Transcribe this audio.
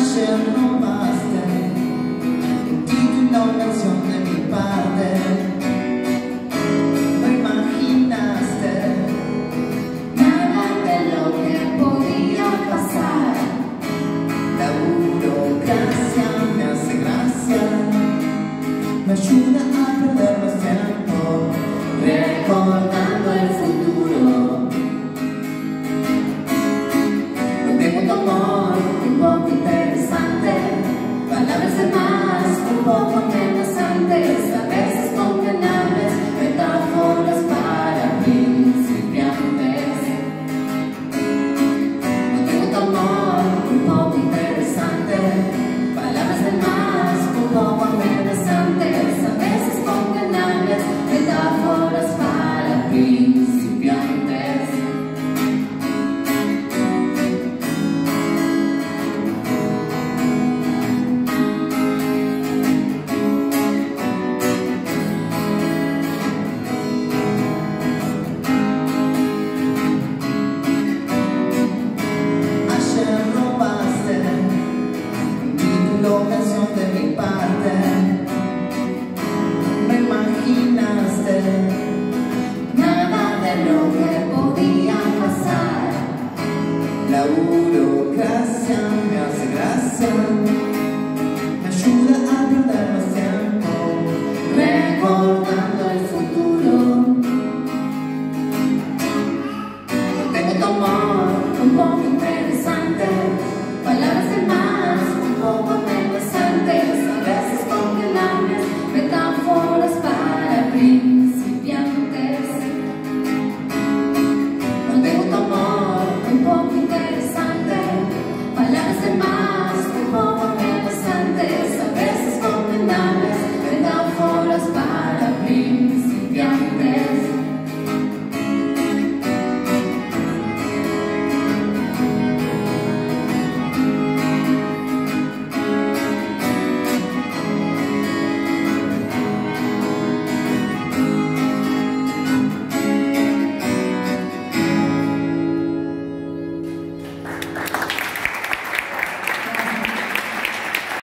ayer Título de mi No imaginaste Nada de lo que podía pasar. La burocracia me hace gracia. Me ayuda a perder los tiempos Recordando el futuro. down.